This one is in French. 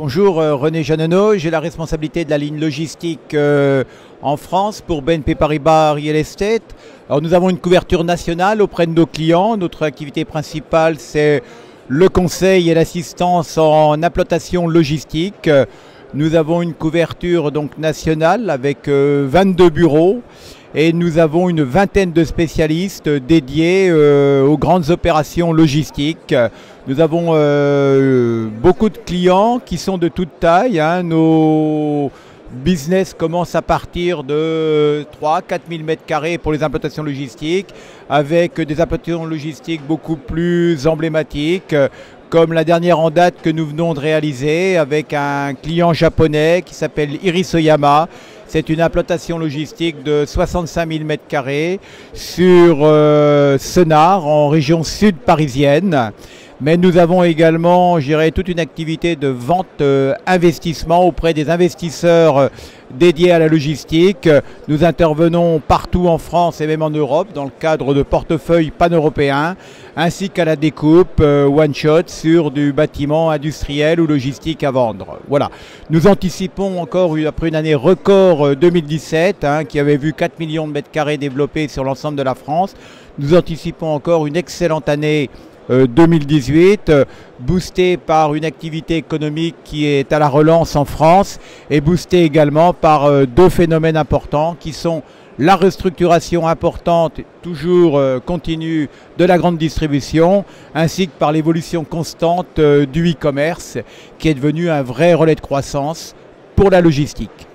Bonjour euh, René Jeannenot, j'ai la responsabilité de la ligne logistique euh, en France pour BNP Paribas Real Estate. Alors nous avons une couverture nationale auprès de nos clients. Notre activité principale c'est le conseil et l'assistance en implantation logistique. Nous avons une couverture donc nationale avec 22 euh, bureaux et nous avons une vingtaine de spécialistes dédiés aux grandes opérations logistiques. Nous avons beaucoup de clients qui sont de toute taille. Hein. Nos business commencent à partir de 3 4 000 m2 pour les implantations logistiques, avec des implantations logistiques beaucoup plus emblématiques, comme la dernière en date que nous venons de réaliser avec un client japonais qui s'appelle Irisoyama. C'est une implantation logistique de 65 000 m2 sur euh, en région sud parisienne. Mais nous avons également, j'irai toute une activité de vente euh, investissement auprès des investisseurs euh, dédiés à la logistique. Nous intervenons partout en France et même en Europe dans le cadre de portefeuilles pan-européens, ainsi qu'à la découpe euh, one shot sur du bâtiment industriel ou logistique à vendre. Voilà. Nous anticipons encore après une année record 2017 hein, qui avait vu 4 millions de mètres carrés développés sur l'ensemble de la France. Nous anticipons encore une excellente année 2018, euh, boosté par une activité économique qui est à la relance en France et boosté également par euh, deux phénomènes importants qui sont la restructuration importante, toujours euh, continue, de la grande distribution, ainsi que par l'évolution constante du e-commerce, qui est devenu un vrai relais de croissance pour la logistique.